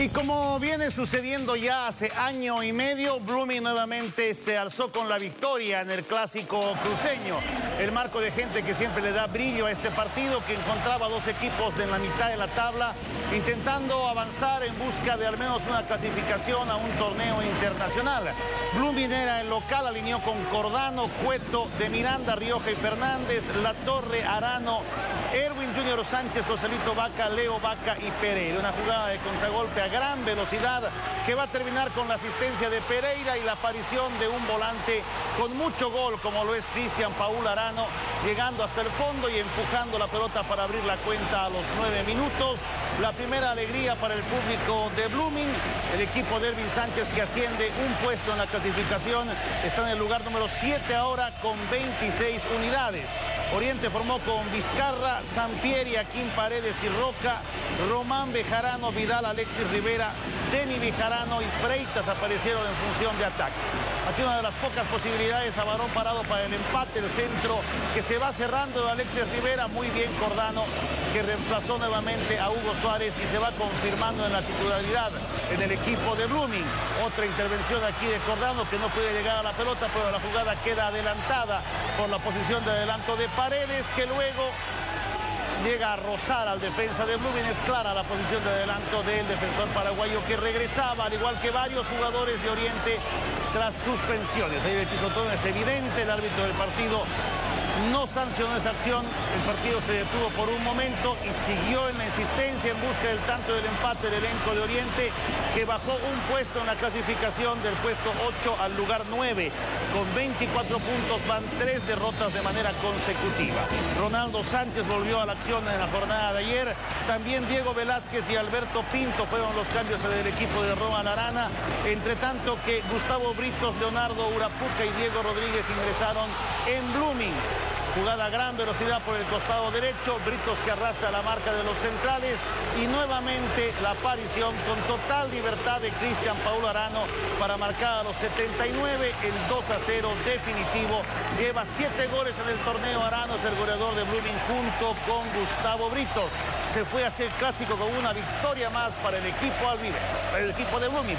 Y como viene sucediendo ya hace año y medio, Blooming nuevamente se alzó con la victoria en el clásico cruceño. El marco de gente que siempre le da brillo a este partido, que encontraba dos equipos en la mitad de la tabla, intentando avanzar en busca de al menos una clasificación a un torneo internacional. Blooming era el local, alineó con Cordano, Cueto, de Miranda, Rioja y Fernández, La Torre, Arano, Erwin Junior Sánchez, Joselito Vaca, Leo Vaca y Pereira. Una jugada de contragolpe a gran velocidad que va a terminar con la asistencia de Pereira y la aparición de un volante con mucho gol como lo es Cristian Paul Arano, llegando hasta el fondo y empujando la pelota para abrir la cuenta a los nueve minutos. La primera alegría para el público de Blooming, el equipo de Erwin Sánchez que asciende un puesto en la clasificación, está en el lugar número 7 ahora con 26 unidades. Oriente formó con Vizcarra, Sampieri, Aquín Paredes y Roca, Román Bejarano, Vidal, Alexis Rivera, Denny Bejarano y Freitas aparecieron en función de ataque. Aquí una de las pocas posibilidades a varón parado para el empate, el centro que se va cerrando de Alexis Rivera, muy bien Cordano, que reemplazó nuevamente a Hugo Suárez y se va confirmando en la titularidad en el equipo de Blooming. Otra intervención aquí de Cordano que no puede llegar a la pelota, pero la jugada queda adelantada por la posición de adelanto de Paredes, que luego llega a rozar al defensa de Blooming. Es clara la posición de adelanto del defensor paraguayo que regresaba, al igual que varios jugadores de Oriente, tras suspensiones. Ahí el pisotón es evidente, el árbitro del partido no sancionó esa acción, el partido se detuvo por un momento y siguió en la insistencia en busca del tanto del empate del elenco de Oriente, que bajó un puesto en la clasificación del puesto 8 al lugar 9. Con 24 puntos van tres derrotas de manera consecutiva. Ronaldo Sánchez volvió a la acción en la jornada de ayer. También Diego Velázquez y Alberto Pinto fueron los cambios en el equipo de Roma Larana. Entre tanto que Gustavo Britos, Leonardo Urapuca y Diego Rodríguez ingresaron en Blooming. Jugada a gran velocidad por el costado derecho, Britos que arrastra la marca de los centrales y nuevamente la aparición con total libertad de Cristian Paulo Arano para marcar a los 79 el 2 a 0 definitivo. Lleva siete goles en el torneo Arano, es el goleador de Blooming junto con Gustavo Britos. Se fue a hacer clásico con una victoria más para el equipo Alvive, para el equipo de Blooming.